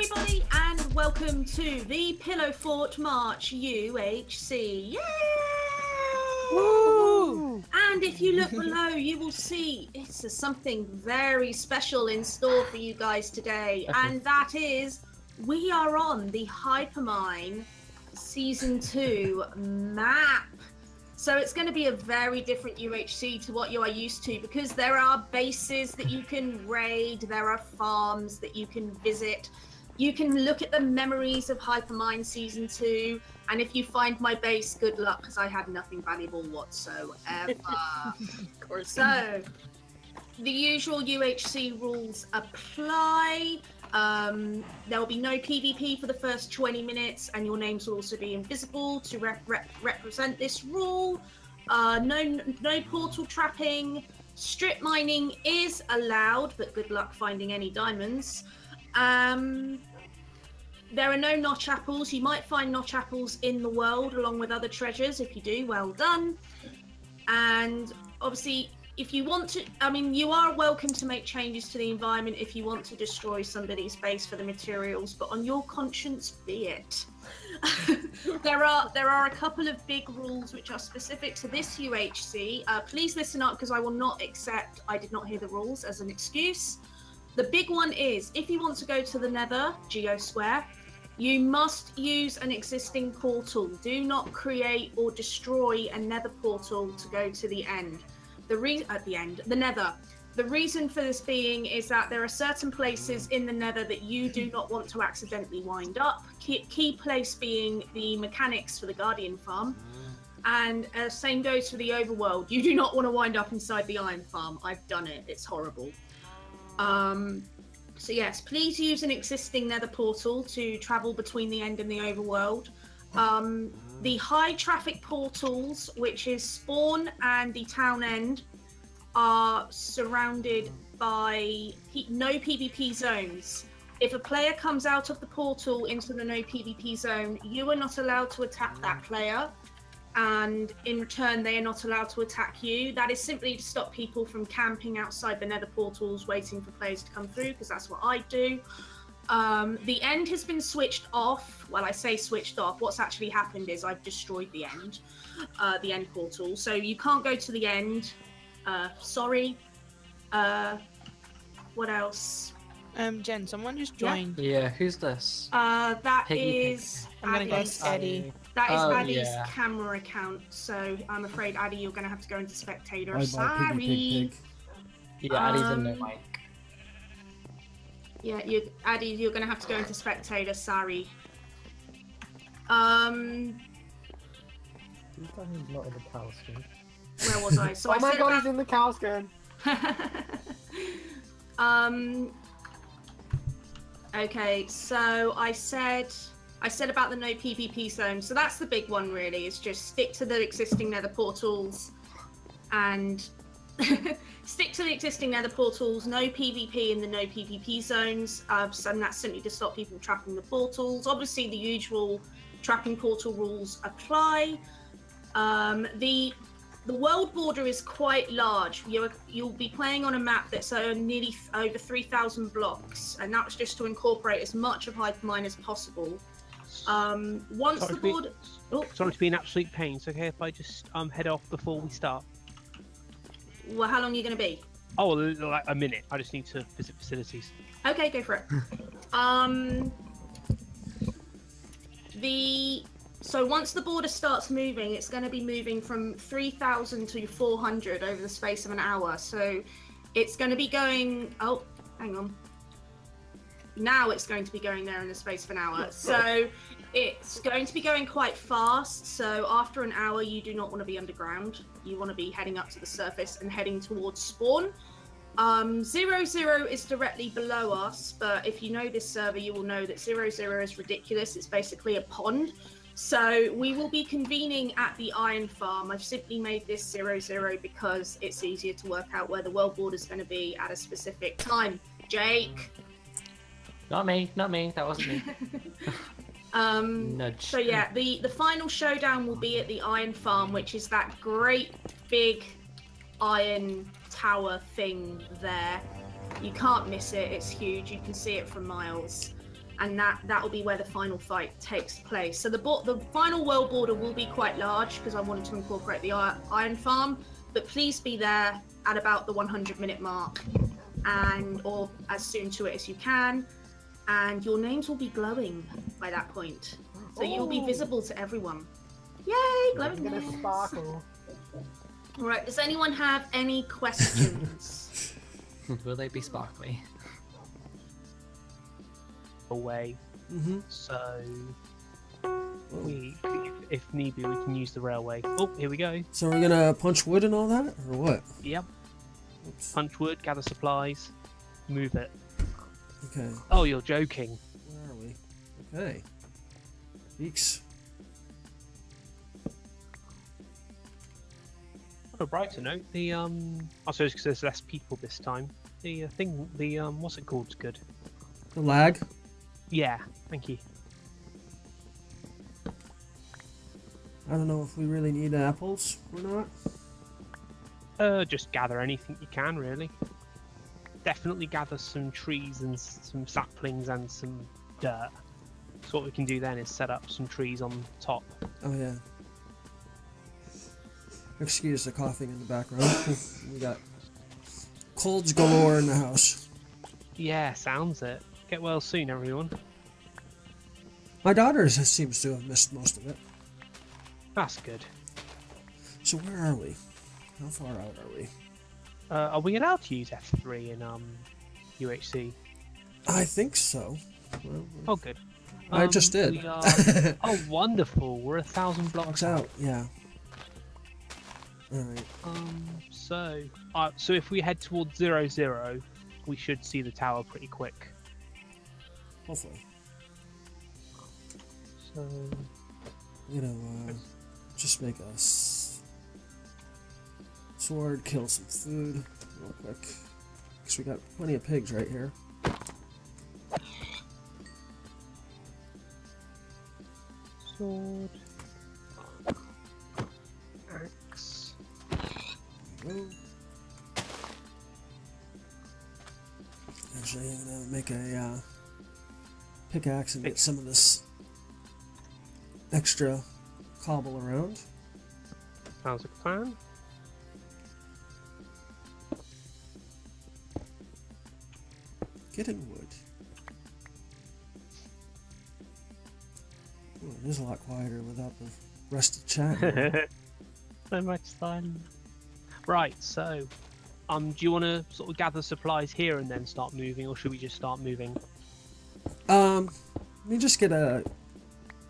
everybody, and welcome to the Pillow Fort March UHC. Yay! And if you look below, you will see it's something very special in store for you guys today, and that is we are on the Hypermine Season 2 map. So it's going to be a very different UHC to what you are used to because there are bases that you can raid, there are farms that you can visit. You can look at the memories of Hypermine Season 2, and if you find my base, good luck because I had nothing valuable whatsoever. Of course. So, the usual UHC rules apply. Um, there will be no PvP for the first 20 minutes, and your names will also be invisible to rep- rep- represent this rule. Uh, no, no portal trapping. Strip mining is allowed, but good luck finding any diamonds. Um, there are no notch apples. You might find notch apples in the world along with other treasures. If you do, well done. And obviously, if you want to, I mean, you are welcome to make changes to the environment if you want to destroy somebody's base for the materials, but on your conscience be it. there are there are a couple of big rules which are specific to this UHC. Uh, please listen up because I will not accept I did not hear the rules as an excuse. The big one is if you want to go to the Nether, Geosquare, you must use an existing portal. Do not create or destroy a Nether portal to go to the end. The re- at the end, the Nether. The reason for this being is that there are certain places in the Nether that you do not want to accidentally wind up. Key, key place being the mechanics for the Guardian farm. And uh, same goes for the overworld. You do not want to wind up inside the Iron Farm. I've done it. It's horrible. Um, so yes, please use an existing Nether portal to travel between the end and the overworld. Um, the high traffic portals, which is spawn and the town end, are surrounded by no PvP zones. If a player comes out of the portal into the no PvP zone, you are not allowed to attack that player, and in return, they are not allowed to attack you. That is simply to stop people from camping outside the nether portals waiting for players to come through, because that's what I do. Um, the end has been switched off. Well, I say switched off. What's actually happened is I've destroyed the end, uh, the end portal. So you can't go to the end. Uh, sorry. Uh, what else? Um, Jen, someone just joined. Yeah, who's this? Uh, that Piggy is I'm gonna Addy's- guess Eddie. That is Oh, Addy's yeah. camera account. So I'm afraid Addy, you're going to have to go into spectator. Bye bye, Sorry. piggy pig pig. Yeah, Addy's in the Um, mic. Yeah, you, Addy, you're going to have to go into spectator. Sorry. Um, He's not in the cow skin. where was I? So oh I my god, about- he's in the cow skin! um. Okay, so I said I said about the no PvP zone. So that's the big one, really. Is just stick to the existing Nether portals, and stick to the existing Nether portals. No PvP in the no PvP zones. Uh, and that's simply to stop people trapping the portals. Obviously, the usual trapping portal rules apply. Um, the the world border is quite large. You're, you'll be playing on a map that's uh, nearly over 3,000 blocks, and that's just to incorporate as much of Hypermine as possible. Um, once Sorry the to be- border. Oh, Sorry to be an absolute pain. It's okay if I just um head off before we start. well, how long are you going to be? Oh, like a minute. I just need to visit facilities. Okay, go for it. um, the so once the border starts moving, it's going to be moving from 3,000 to 400 over the space of an hour. So it's going to be going. Oh, hang on. Now it's going to be going there in the space of an hour. So it's going to be going quite fast. So after an hour, you do not want to be underground. You want to be heading up to the surface and heading towards spawn. Um, zero zero is directly below us, but if you know this server, you will know that zero zero is ridiculous. It's basically a pond. So we will be convening at the Iron Farm. I've simply made this zero zero because it's easier to work out where the world border is going to be at a specific time. Jake. Not me, not me. That wasn't me. Um, Nudge. So yeah, the the final showdown will be at the Iron Farm, which is that great big iron tower thing there. You can't miss it. It's huge. You can see it from miles. and that that will be where the final fight takes place. So the bo- the final world border will be quite large because I wanted to incorporate the ir- iron farm, but please be there at about the 100 minute mark, and or as soon to it as you can, and your names will be glowing by that point, so you'll be Oh. visible to everyone. Yay, glowing I'm gonna names! sparkle. All right. Does anyone have any questions? Will they be sparkly? Away. Mm-hmm. So we, if, if need be, we can use the railway. Oh, here we go. So we're gonna punch wood and all that, or what? Yep. Oops. Punch wood, gather supplies, move it. Okay, Oh, you're joking. where are we? Okay. Beaks. On a brighter note, the um, I suppose because there's less people this time. The uh, thing, the um, what's it called? Good. The lag. Yeah. Thank you. I don't know if we really need apples or not. Uh, just gather anything you can, really. Definitely gather some trees and some saplings and some dirt. So what we can do then is set up some trees on top. Oh yeah. Excuse the coughing in the background. we got colds galore in the house. Yeah, sounds it. Get well soon, everyone. My daughter seems to have missed most of it. That's good. So where are we? How far out are we? Uh, are we allowed to use F3 in um, UHC? I think so. Oh, good. I Um, just did. are- oh, wonderful. We're a thousand blocks Blocks out, yeah. Alright. Um, so, uh, so if we head towards zero zero, we should see the tower pretty quick. Hopefully. So, You know, uh, just make a s- sword, kill some food real quick. Because we got plenty of pigs right here. sword, axe. Go. Actually, I'm gonna make a uh, pickaxe and get some of this extra cobble around. Sounds like a plan. Getting wood. Oh, it is a lot quieter without the rest of chat. so much fun. Right, so, um, do you want to sort of gather supplies here and then start moving, or should we just start moving? Um, let me just get a,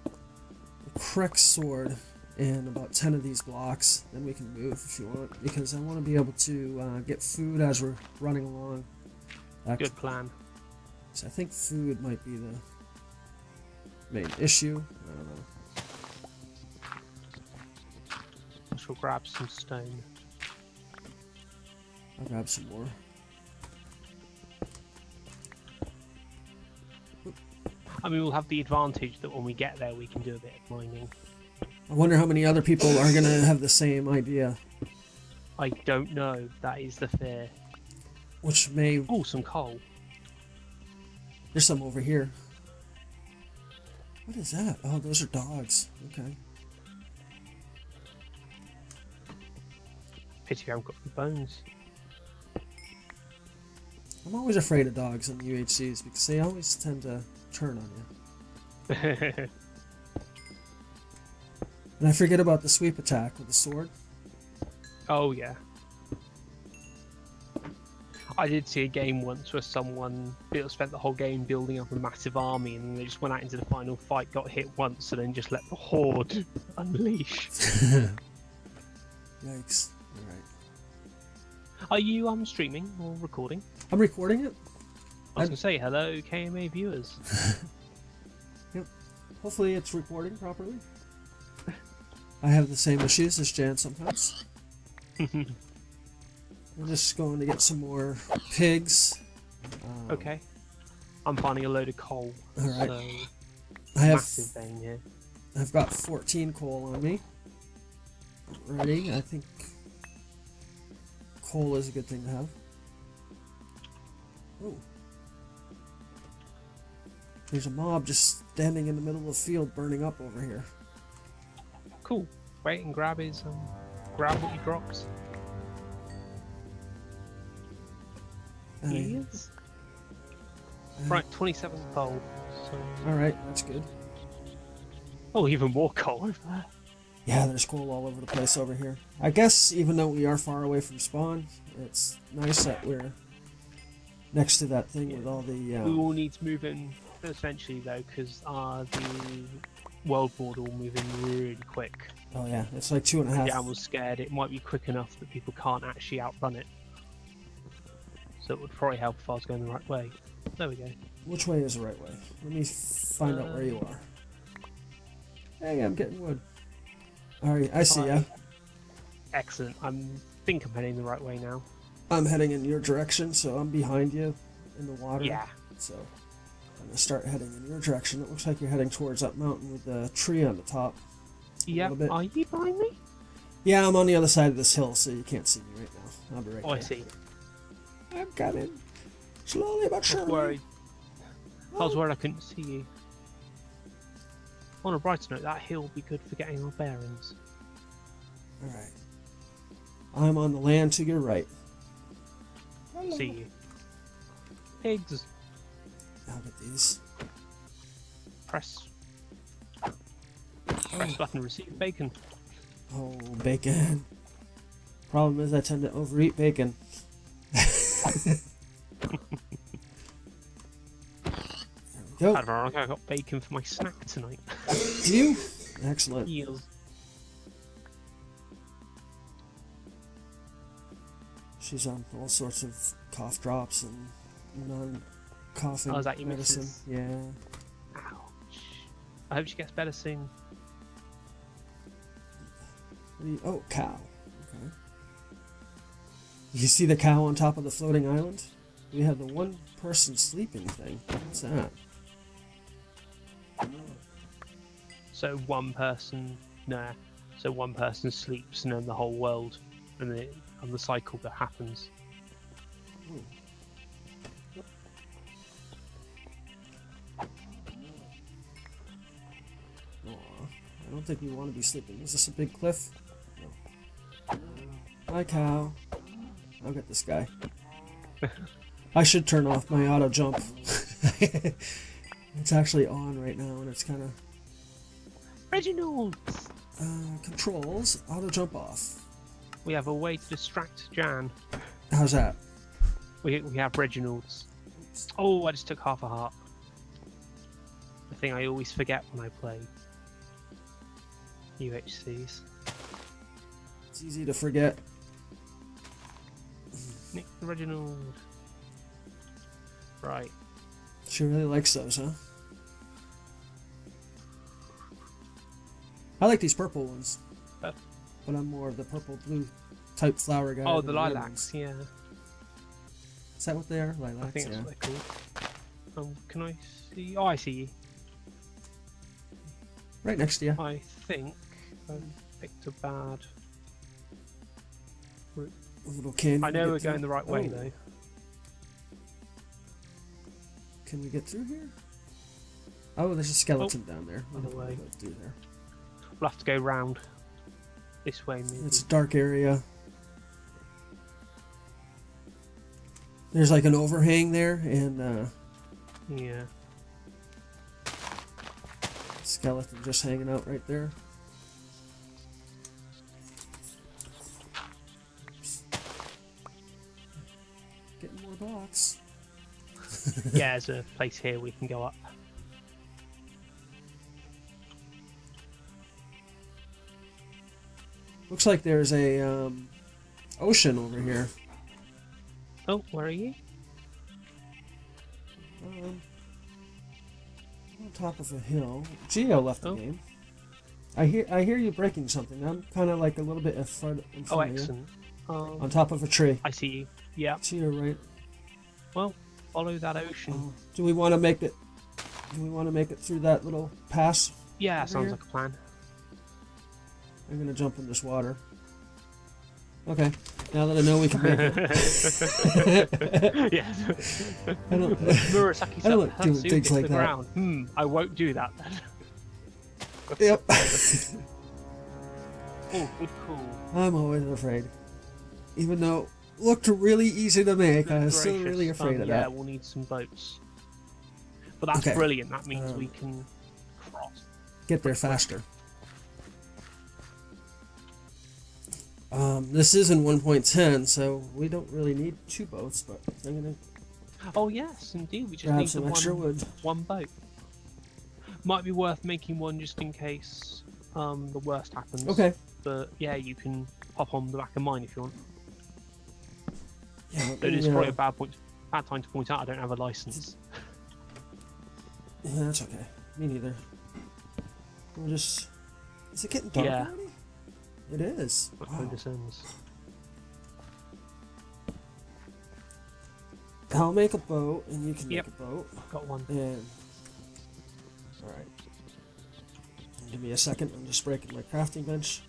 a sword and about 10 of these blocks. Then we can move if you want, because I want to be able to uh, get food as we're running along. Act- Good plan. so I think food might be the main issue. I don't know. I shall grab some stone. I'll grab some more. I mean, we'll have the advantage that when we get there, we can do a bit of mining. I wonder how many other people are going to have the same idea, I don't know. That is the fear. Which may. Oh, some coal. There's some over here. What is that? Oh, those are dogs. Okay. Pity I haven't got the bones. I'm always afraid of dogs in the UHCs because they always tend to turn on you. And I forget about the sweep attack with the sword. oh yeah. I did see a game once where someone built, spent the whole game building up a massive army, and they just went out into the final fight, got hit once, and then just let the horde unleash. Yikes. Alright. Are you um streaming or recording? I'm recording it. I was I'm- gonna say hello, KMA viewers. Yep. Hopefully it's recording properly. I have the same issues as Jan sometimes. I'm just going to get some more pigs. Um, okay. I'm finding a load of coal. Alright. So I have vein here. I've got 14 coal on me. Already, I think coal is a good thing to have. Oh. There's a mob just standing in the middle of the field burning up over here. Cool. Wait and grab his um, grab what he drops. Uh, is. Right, 27 coal. So, Alright, that's good. oh, even more coal over there. Yeah, there's coal all over the place over here. I guess even though we are far away from spawn, it's nice that we're next to that thing with all the. We Uh, all need to move in eventually though, because uh, the world border will move in really quick. oh yeah, it's like two and a half. Yeah, I was scared it might be quick enough that people can't actually outrun it. So it would probably help if I was going the right way. There we go. Which way is the right way? Let me find out where you uh, are. Hey, I'm getting wood. Alright, I see ya. Excellent. I think I'm heading the right way now. I'm heading in your direction, so I'm behind you in the water. Yeah. So I'm gonna start heading in your direction. It looks like you're heading towards that mountain with the tree on the top. Yep. little bit. Are you behind me? Yeah, I'm on the other side of this hill, so you can't see me right now. I'll be right Oh, I see. I'm coming. Slowly but surely. worried. I was oh. worried I couldn't see you. On a brighter note, that hill will be good for getting our bearings. Alright. I'm on the land to your right. See you. Pigs. I'll get these. Press. Press button. Receive bacon. Oh, bacon. Problem is, I tend to overeat bacon. There we go. Ironic, I got bacon for my snack tonight. Do you? Excellent. Yes. She's on all sorts of cough drops and non-coughing Oh, is that your medicine. missus? Yeah. Ouch. I hope she gets better soon. What do you- oh, cow. Okay. You see the cow on top of the floating island? We have the one person sleeping thing. What's that? So one person, nah. So one person sleeps, and then the whole world, and the and the cycle that happens. Hmm. Aw, I don't think we want to be sleeping. Is this a big cliff? No. Hi, cow. I'll get this guy. I should turn off my auto jump. it's actually on right now, and it's kind of Reginald, uh, controls auto jump off. we have a way to distract Jan. How's that? We we have Reginald's. Oh, I just took half a heart. The thing I always forget when I play UHCs. It's easy to forget. Nick Reginald. Right. She really likes those, huh? I like these purple ones, Uh. but I'm more of the purple blue type flower guy. Oh, the lilacs. Yeah, Is that what they are? Lilacs. I think that's yeah. what they're called. Um, can I see? Oh, I see you. Right next to you. I think I've picked a bad. A little. I know to we're going the right way Oh, though. Can we get through here? Oh, there's a skeleton down there. We other don't want to way. go through there. We'll have to go round this way, maybe. It's a dark area. There's like an overhang there, and uh, Yeah. skeleton just hanging out right there. Blocks. yeah, there's a place here we can go up. Looks like there's a um, ocean over here. Oh, where are you? Um, on top of a hill. Geo left the Oh. game. I hear I hear you breaking something. I'm kind of like a little bit in front, in Oh, front excellent. Um, On top of a tree. I see you. Yeah. To your right. Well, follow that ocean. Oh, do we want to make it? Do we want to make it through that little pass? yeah, sounds here? like a plan. I'm gonna jump in this water. Okay. Now that I know we can make it. yeah. I don't, Murasaki I don't like Satsu doing gets things like that. ground. Hmm, I won't do that then. yep. Oh, good call. I'm always afraid. Even though it looked really easy to make, I was still really afraid um, of yeah, that. we'll need some boats. But that's Okay. brilliant. That means Um, we can cross. Get there faster. Um, this is in 1.10, so we don't really need two boats, but I'm gonna Oh yes, indeed. We just need the one, wood. one boat. Might be worth making one just in case um, the worst happens. Okay. But yeah, you can hop on the back of mine if you want. Yeah, let Though me, it is probably a bad point, bad time to point out I don't have a license. yeah, that's okay. Me neither. We'll just. Is it getting dark Yeah. already? It is. Wow. kind of sense. I'll make a boat, and you can Yep. make a boat. Got one. And all right, give me a second. I'm just breaking my crafting bench,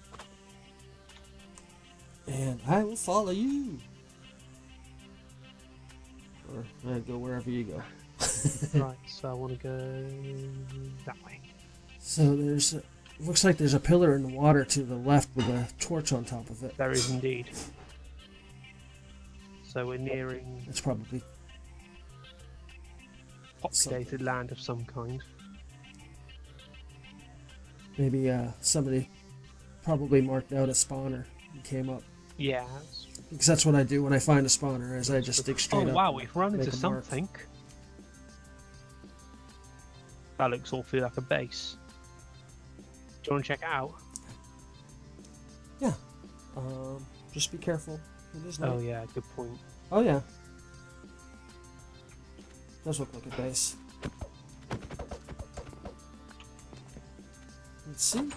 and I will follow you, or I go wherever you go. right, so I want to go that way. So there's, a, looks like there's a pillar in the water to the left with a torch on top of it. There is indeed. So we're nearing It's probably populated land of some kind. maybe uh, somebody probably marked out a spawner and came up Yeah. it's- because that's what I do when I find a spawner. Is I just dig straight Oh up. wow, we've run into mark. something. That looks awfully like a base. Do you want to check it out? Yeah. Um, just be careful. It is. Oh yeah, good point. Oh yeah. Does look like a base. Let's see.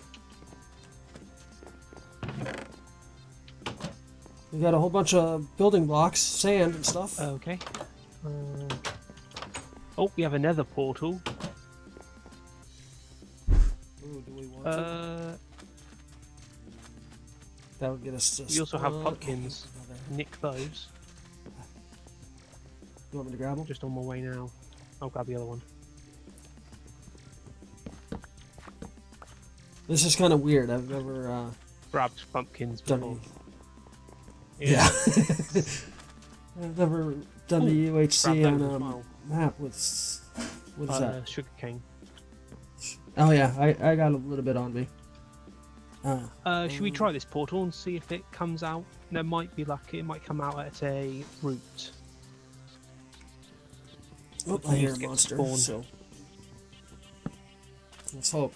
We got a whole bunch of building blocks, sand and stuff. Okay. Uh, oh, we have another portal. Ooh, do we want? Uh, That would get us to we also have pumpkins. Another- nick those. You want me to grab them? Just on my way now. I'll grab the other one. This is kind of weird. I've never uh, Grabbed pumpkins before. any. Yeah. I've never done the UHC on as um, map with. What is Uh, that? sugarcane. Oh yeah, I, I got a little bit on me. Uh, Uh, should we Um, try this portal and see if it comes out? There might be like it might come out at a route. oh, I hear a monster. So let's hope.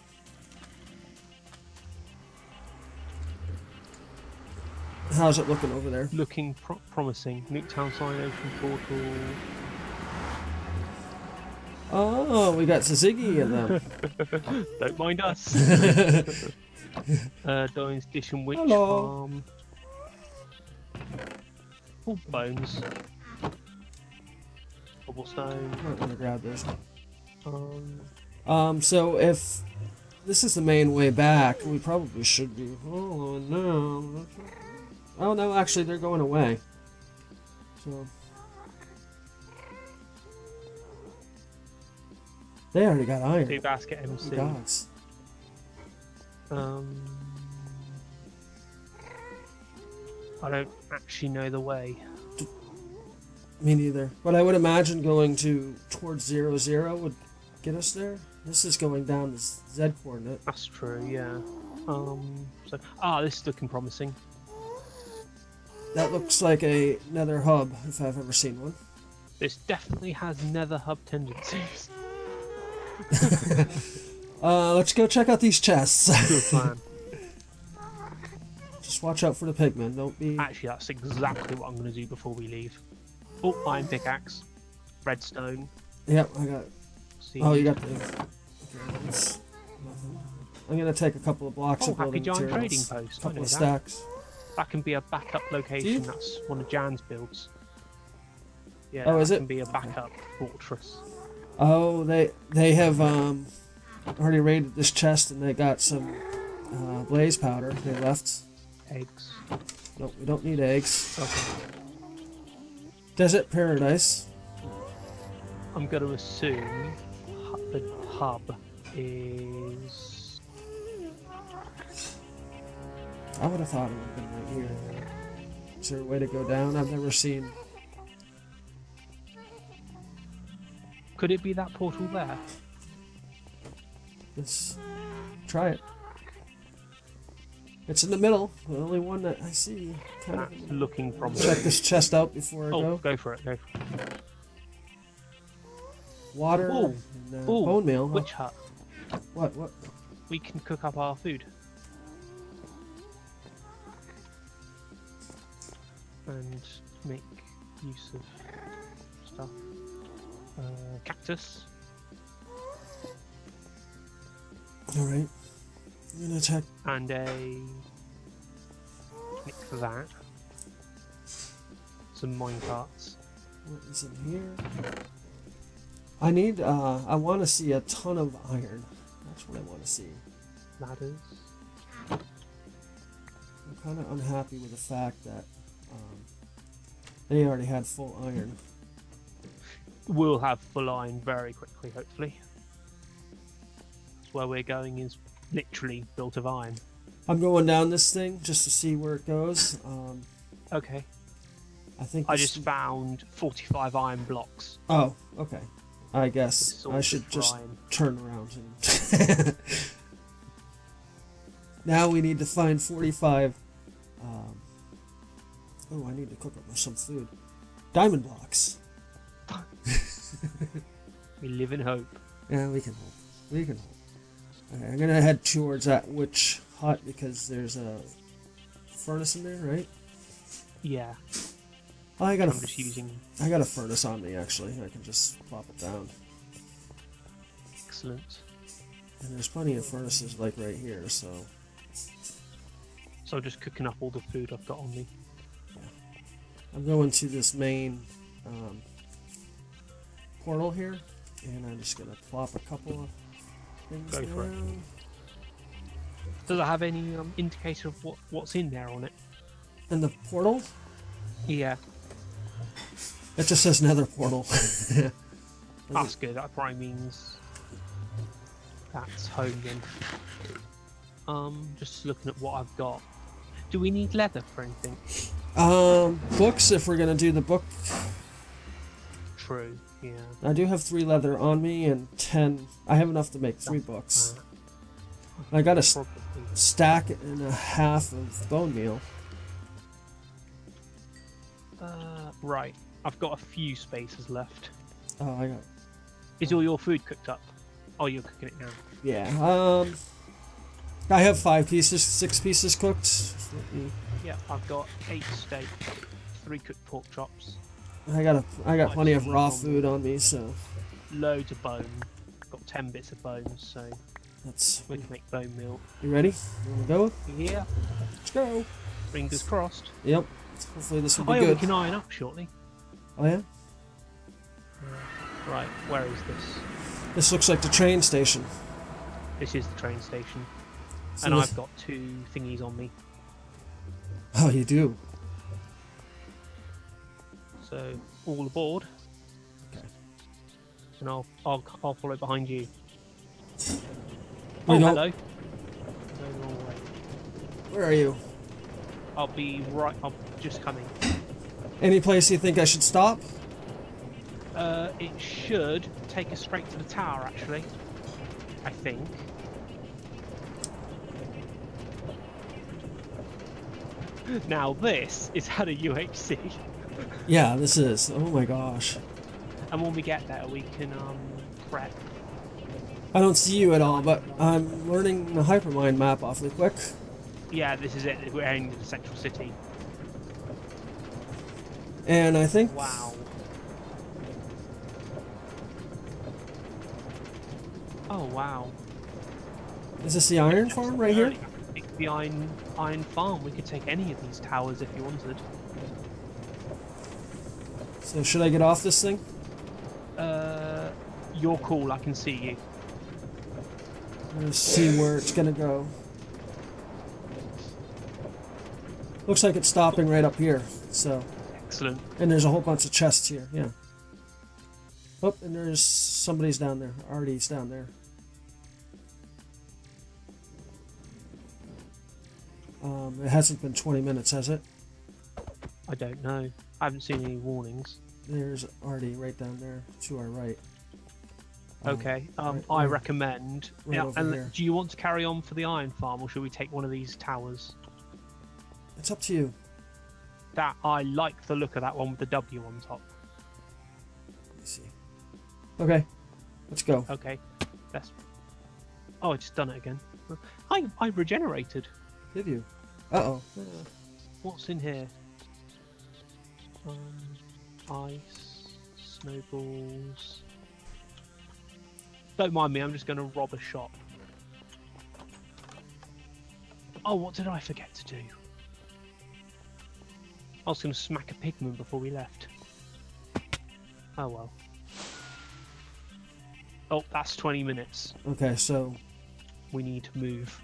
How's it looking over there? Looking pro- promising. Nuketown sign open portal. Oh, we got Ziggy in them. Don't mind us. uh, Dying's Dish and Witch Hello. Farm. All bones. Cobblestone. I'm gonna grab this. Um, Um, so if this is the main way back, we probably should be following now. Oh no, actually they're going away. So they already got iron. two basket MC. Gods. Um, I don't actually know the way. Me neither. But I would imagine going to towards zero zero would get us there. This is going down the Z coordinate. That's true, yeah. Um, so ah, this is looking promising. That looks like a nether hub if I've ever seen one. This definitely has nether hub tendencies. Uh, let's go check out these chests. Good plan. Just watch out for the pigmen. Don't be. Actually, that's exactly what I'm going to do before we leave. Oh, iron pickaxe, redstone. Yep, I got. See. Oh, you got the. I'm gonna take a couple of blocks Oh, of Happy building Giant materials. Trading Post. Couple of stacks. That can be a backup you? location. That's one of Jan's builds. Yeah, Oh, is that it? can be a backup fortress. Oh, they they have um already raided this chest and they got some uh, blaze powder. They left. Eggs. Nope, we don't need eggs. Okay. Desert paradise. I'm going to assume the hub is. I would have thought it would have been right here. Is there a way to go down? I've never seen. Could it be that portal there? Let's try it. It's in the middle. The only one that I see. Kind of. Looking from. Check this chest out before I Oh, go. go for it. Go for it. Water Ooh. and uh, Ooh, bone meal. Witch hut. What? What? We can cook up our food. And make use of stuff. Uh, cactus. All right. I'm gonna attack. and a nick for that. Some minecarts. What is in here? I need. Uh, I want to see a ton of iron. That's what I want to see. ladders. I'm kind of unhappy with the fact that they already had full iron. We'll have full iron very quickly, hopefully. That's where we're going is literally built of iron. I'm going down this thing just to see where it goes. Um, Okay. I think. I just found 45 iron blocks. Oh, okay. I guess I should just iron. turn around and. now we need to find 45. Oh, I need to cook up some food. Diamond blocks. We live in hope. Yeah, we can hold. We can hold. Okay, I'm gonna head towards that witch hut because there's a furnace in there, right? Yeah, I got a, I'm just using I got a furnace on me actually. I can just plop it down. excellent. And there's plenty of furnaces like right here, so So just cooking up all the food I've got on me. I'm going to this main um, portal here, and I'm just gonna plop a couple of things Go for it. down. Does it have any um, indicator of what, what's in there on it? And the portal, Yeah, it just says Nether portal. that's good. That probably means that's home then. Um, just looking at what I've got. Do we need leather for anything? Um, books. If we're gonna do the book, True. Yeah. I do have three leather on me and ten. I have enough to make three books. I got a probably. stack and a half of bone meal. Uh, right. I've got a few spaces left. Oh, I got Is all your food cooked up? Oh, you're cooking it now. yeah. Um, I have five pieces, six pieces cooked. Yeah, I've got eight steak, three cooked pork chops, I got a, I got plenty of raw food on me, so loads of bone. Got ten bits of bones, so that's. we can make bone meal. You ready? You wanna go? Yeah. Let's go. Fingers crossed. Yep. Hopefully this will be Oh, yeah, we can iron up shortly. Oh yeah. Right, where is this? This looks like the train station. This is the train station. So and I've got two thingies on me. Oh, you do. So, all aboard. Okay. And I'll, I'll, I'll follow behind you. Oh, hello. Going the wrong way. Where are you? I'll be right. I'm just coming. Any place you think I should stop? Uh, it should take us straight to the tower, actually. I think. Now this is at a UHC, Yeah, this is. Oh my gosh. and when we get there, we can um prep. I don't see you at all, but I'm learning the Hypermine map awfully quick. Yeah, this is it. We're heading to the central city. And I think Wow. Oh wow. is this the iron farm right here? The iron iron farm. We could take any of these towers if you wanted. So should I get off this thing? Uh, you're cool. I can see you. Let's see where it's gonna go. Looks like it's stopping right up here. So, Excellent. and there's a whole bunch of chests here. Yeah. Oh, and there's somebody's down there. Artie's down there. Um, it hasn't been 20 minutes, has it? I don't know. I haven't seen any warnings. There's Artie right down there to our right. Um, Okay. Um, right- I right- recommend. right yeah, and here. do you want to carry on for the iron farm, or should we take one of these towers? It's up to you. That I like the look of that one with the W on top. Let me see. Okay, let's go. Okay. That's. Oh, I just done it again. I I regenerated. Did you? Uh oh. What's in here? Um, ice, snowballs. Don't mind me, I'm just going to rob a shop. Oh, what did I forget to do? I was going to smack a pigman before we left. Oh well. Oh, that's 20 minutes. Okay, so We need to move.